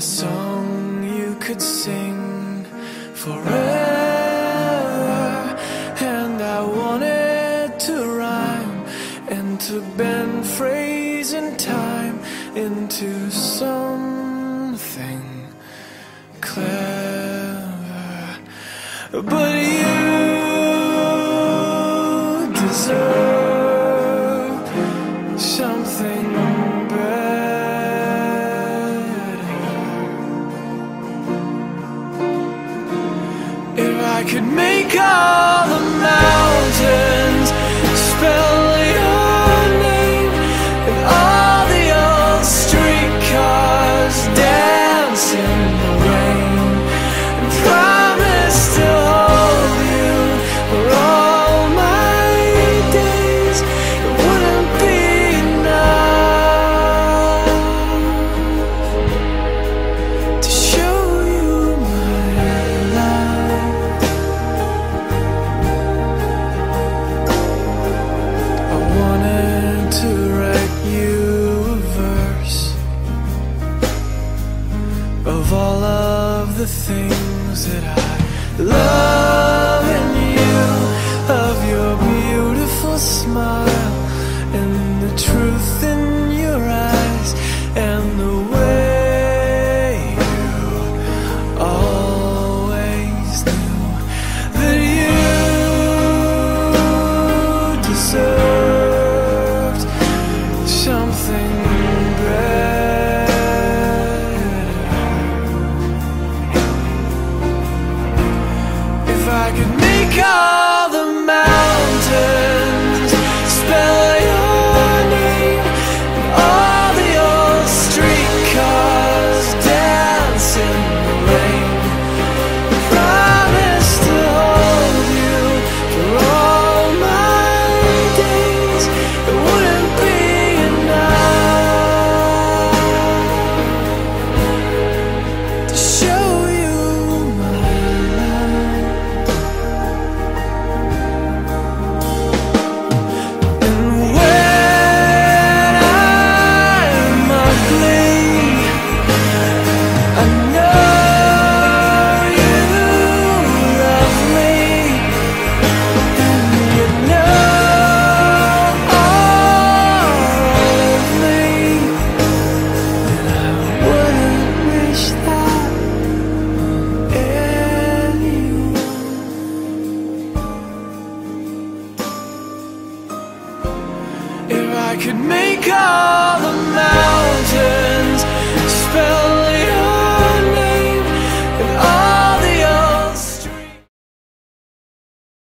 A song you could sing forever And I wanted to rhyme And to bend phrase and time Into something clever. But you I could make all the things that I love. go. could make up.